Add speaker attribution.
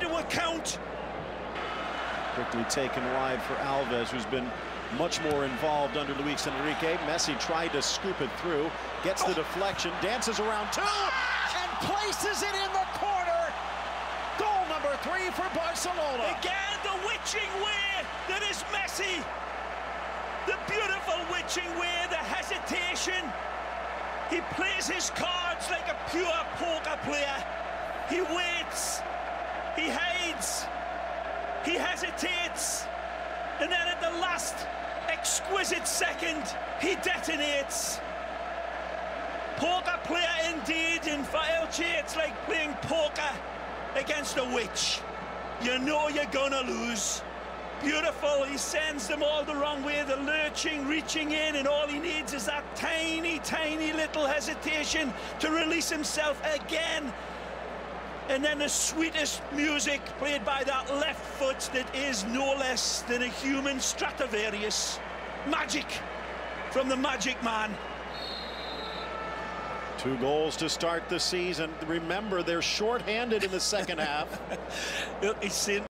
Speaker 1: into account.
Speaker 2: Quickly taken wide for Alves, who's been much more involved under Luis Enrique. Messi tried to scoop it through, gets the deflection, dances around two, and places it in the corner. Goal number three for Barcelona.
Speaker 1: Again, the witching way that is Messi. The beautiful witching way, the hesitation. He plays his cards like a pure poker player. He waits. He hides. He hesitates. And then at the last exquisite second, he detonates. Poker player indeed. In Elche, it's like playing poker against a witch. You know you're gonna lose. Beautiful, he sends them all the wrong way, the lurching, reaching in, and all he needs is that tiny, tiny little hesitation to release himself again. And then the sweetest music played by that left foot that is no less than a human Stradivarius. Magic from the Magic Man.
Speaker 2: Two goals to start the season. Remember, they're short-handed in the second half.
Speaker 1: He's seen